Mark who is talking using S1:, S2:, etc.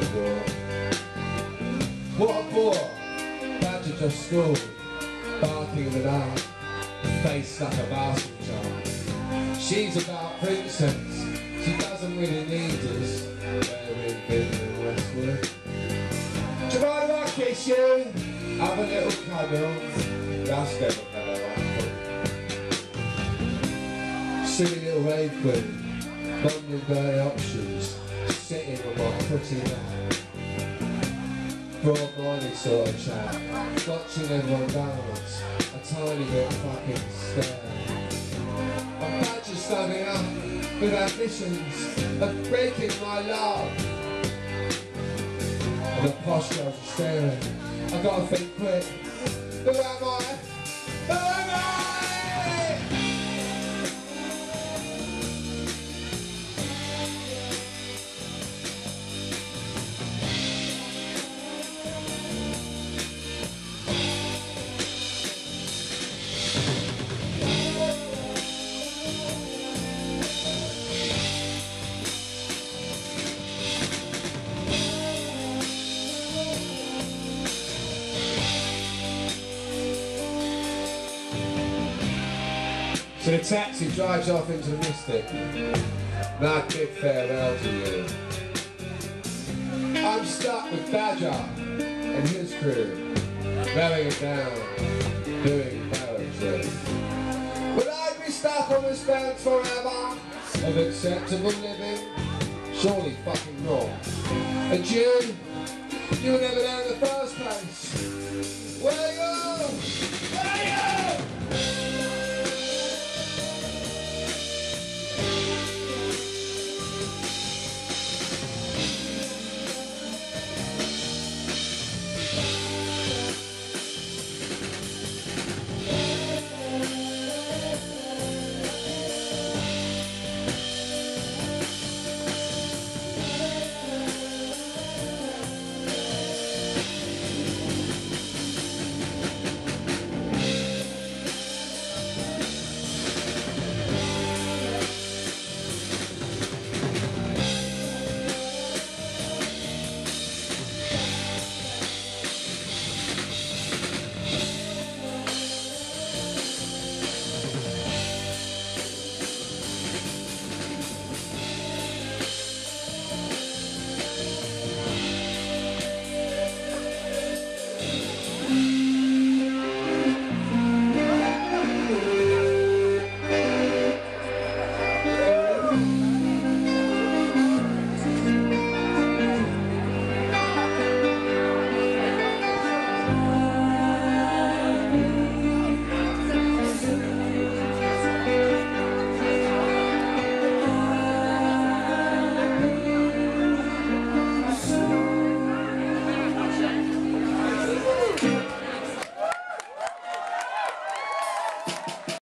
S1: before. What a bore! Badger just scored, barking in the dark, face like a basket jar. She's about princess, she doesn't really need us. We're in Finland, Westwood. Do you mind if I kiss you? Have a little cuddle. That's never better Silly little rave dirty options, sitting on my pretty lap. Broad-minded sort of chat, watching everyone dance, a tiny bit fucking stare. I'm badger standing up with ambitions of breaking my love. And the girls are staring. I gotta think quick. Who am I? So the taxi drives off into the mystic. I bid farewell to you. I'm stuck with Badger and his crew, rowing it down, doing poetry. Would I be stuck on this bank forever of acceptable living? Surely fucking not. And you, you were never in the first